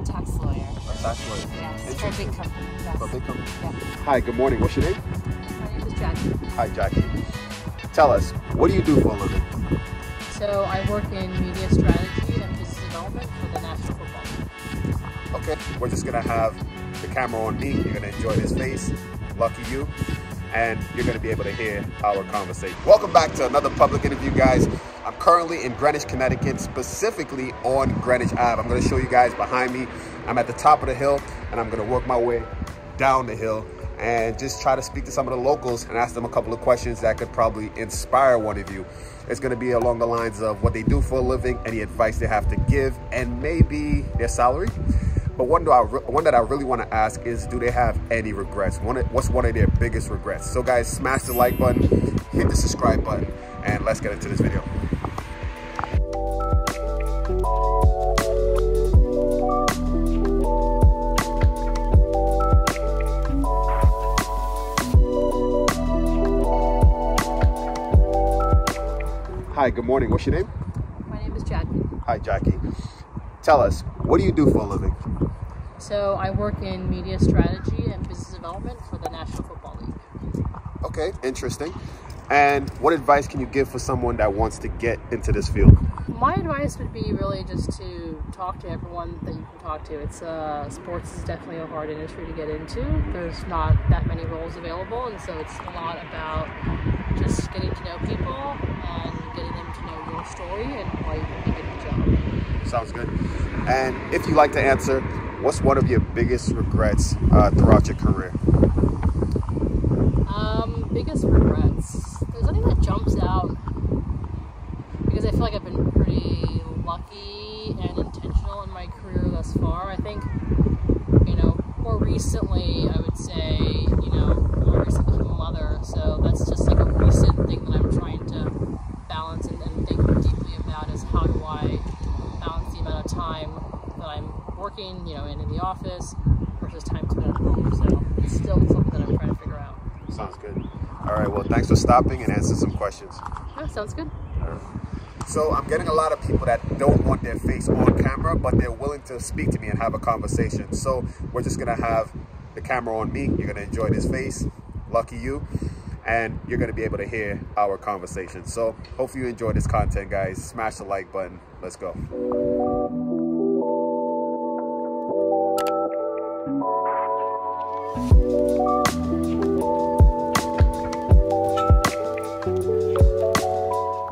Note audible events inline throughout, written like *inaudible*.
I'm a tax lawyer. A tax lawyer. Yes. For a big company. Yes. For a big company. Yeah. Hi, good morning. What's your name? My name is Jackie. Hi, Jackie. Tell us, what do you do for a living? So I work in media strategy and business development for the National Football League. Okay, we're just gonna have the camera on me. You're gonna enjoy this face. Lucky you. And you're gonna be able to hear our conversation. Welcome back to another public interview, guys. I'm currently in Greenwich, Connecticut, specifically on Greenwich Ave. I'm gonna show you guys behind me. I'm at the top of the hill and I'm gonna work my way down the hill and just try to speak to some of the locals and ask them a couple of questions that could probably inspire one of you. It's going to be along the lines of what they do for a living, any advice they have to give, and maybe their salary. But one, do I, one that I really want to ask is, do they have any regrets? One, what's one of their biggest regrets? So guys, smash the like button, hit the subscribe button, and let's get into this video. Hi, good morning. What's your name? My name is Jackie. Hi, Jackie. Tell us, what do you do for a living? So I work in media strategy and business development for the National Football League. Okay, interesting. And what advice can you give for someone that wants to get into this field? My advice would be really just to talk to everyone that you can talk to. It's uh, sports is definitely a hard industry to get into. There's not that many roles available, and so it's a lot about just getting to know people and getting them to know your story and why you want to get the job. Sounds good. And if you like to answer, what's one of your biggest regrets uh, throughout your career? Um, biggest regrets. There's nothing that jumps out because I feel like I've been pretty lucky and intentional in my career thus far. I think, you know, more recently, I would say, you know, more recently became a mother, so that's just like a recent thing that I'm trying to balance and, and think deeply about is how do I balance the amount of time that I'm working, you know, and in the office versus time spent at home. So it's still something that I'm trying to figure out. Sounds good. All right, well, thanks for stopping and answering some questions. Yeah, sounds good. So I'm getting a lot of people that don't want their face on camera, but they're willing to speak to me and have a conversation. So we're just gonna have the camera on me. You're gonna enjoy this face. Lucky you. And you're gonna be able to hear our conversation. So hopefully you enjoy this content, guys. Smash the like button. Let's go.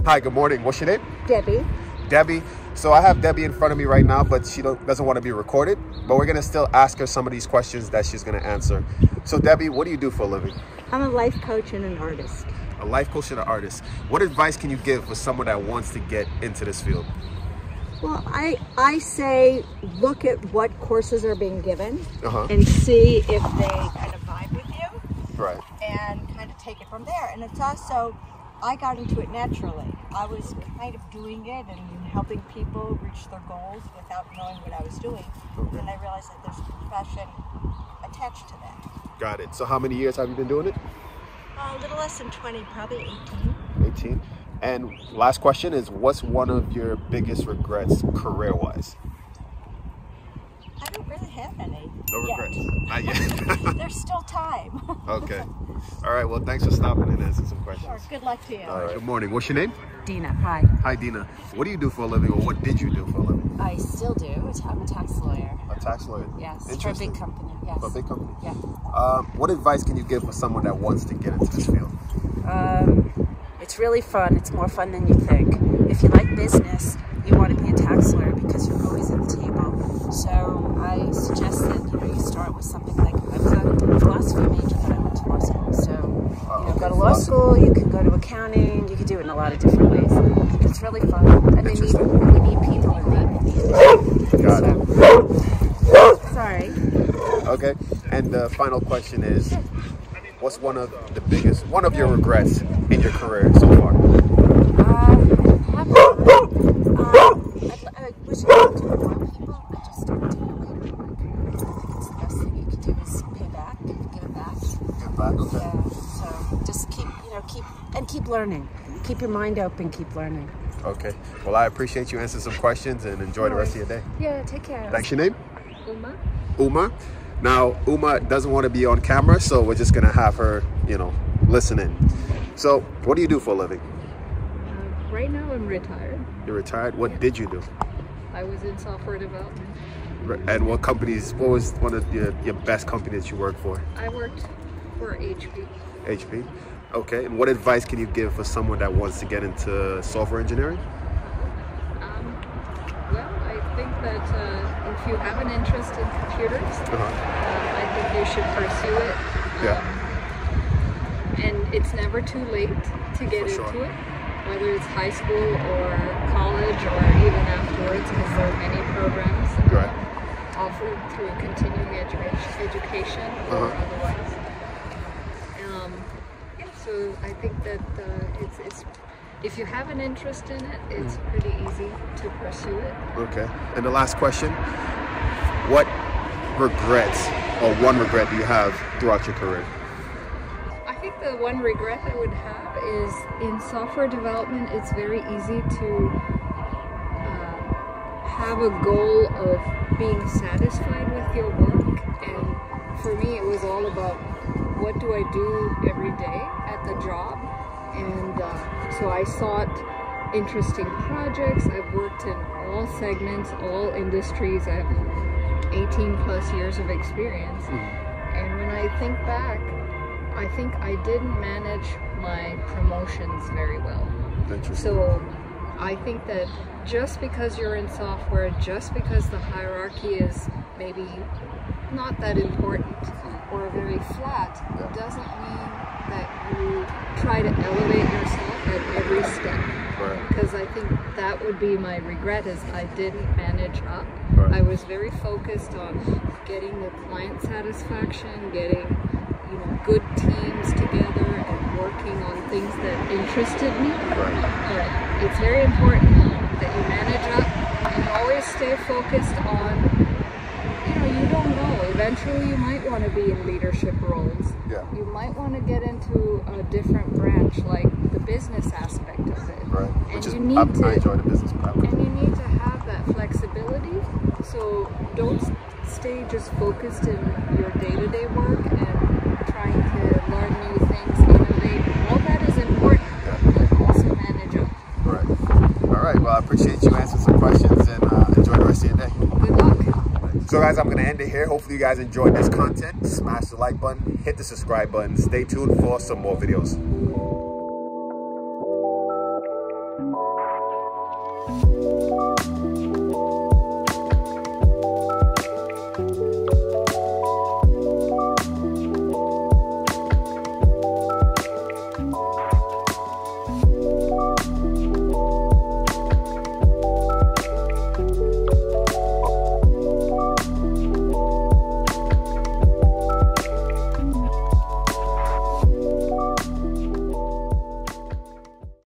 Hi, good morning. What's your name? Debbie. Debbie. So I have Debbie in front of me right now, but she doesn't want to be recorded. But we're gonna still ask her some of these questions that she's gonna answer. So Debbie, what do you do for a living? I'm a life coach and an artist. A life coach and an artist. What advice can you give for someone that wants to get into this field? Well, I I say look at what courses are being given Uh-huh. and see if they kind of vibe with you Right. and kind of take it from there. And it's also I got into it naturally. I was kind of doing it and helping people reach their goals without knowing what I was doing. Okay. And I realized that there's a profession attached to that. Got it. So how many years have you been doing it? Uh, a little less than 20, probably 18. 18. And last question is what's one of your biggest regrets career wise? I don't really have any. No yet. regrets. Not yet. *laughs* There's *laughs* still time. okay. All right. Well, thanks for stopping and answering some questions. Sure. Good luck to you. All right. Good morning. What's your name? Dina, hi. Hi, Dina. What do you do for a living, or what did you do for a living? I still do. I'm a tax lawyer. A tax lawyer. Yes, for a big company. Yes. For a big company. Yeah. Um, what advice can you give for someone that wants to get into this field? Um, it's really fun. It's more fun than you think. If you like business, you want to be a tax lawyer because you're always at the table. So I suggest that you know you start with something like I was a philosophy major, but I went to law school. So Oh, you know, okay, go to law school. You can go to accounting. You can do it in a lot of different ways. It's really fun, and they need need people in the Got it. Sorry. Okay. And the final question is, what's one of the biggest, one of your regrets in your career so far? Um, um, I, I wish I could more people. I just started doing it later in my career. I think it's the best thing you could do is pay back, give back. Get back. Okay. Yeah. So just keep, you know, keep learning. Keep your mind open. Keep learning. Okay. Well, I appreciate you answering some questions and enjoy the rest of your day. Yeah. Take care. Thanks. Your name? Uma. Uma. Now, Uma doesn't want to be on camera, so we're just gonna have her, you know, listening. So, what do you do for a living? Uh, right now, I'm retired. You're retired. What did you do? I was in software development. And what companies? What was one of your, your best companies you worked for? I worked for HP. HP. Okay. And what advice can you give for someone that wants to get into software engineering? Um, well, I think that uh, if you have an interest in computers, Uh-huh. uh, I think you should pursue it. Yeah. And it's never too late to get For sure. into it, whether it's high school or college or even afterwards, because there are many programs uh, Right. offered through continuing education, education or Uh-huh. otherwise. Um, so I think that uh, it's, it's if you have an interest in it, it's Mm. pretty easy to pursue it. Okay. And the last question: What regrets or one regret do you have throughout your career? I think the one regret I would have is in software development, it's very easy to uh, have a goal of being satisfied with your work. And for me, it was all about what do I do every day at the job. And uh, so I sought interesting projects. I've worked in all segments, all industries. I have 18 plus years of experience. And when I think back, I think I didn't manage my promotions very well. So I think that just because you're in software, just because the hierarchy is maybe not that important or very flat, doesn't mean that you try to elevate yourself at every step. Right. Because I think that would be my regret is I didn't manage up. Right. I was very focused on getting the client satisfaction, getting you know good teams together and working on things that interested me. Right. But it's very important that you manage up and always stay focused on you know, you don't know. Eventually you might want to be in leadership roles. Yeah. You might want to get into a different branch like the business aspect of it. Right. And Which is you need I, to I enjoy the business part. and you need to have that flexibility. So don't stay just focused in your day-to-day work and trying to learn new things, innovate. All that is important, but also manage up. Right. All right. Well, I appreciate you answering some questions and uh, enjoy the rest of your day. So guys, I'm to end it here. Hopefully you guys enjoyed this content. Smash the like button, hit the subscribe button. Stay tuned for some more videos.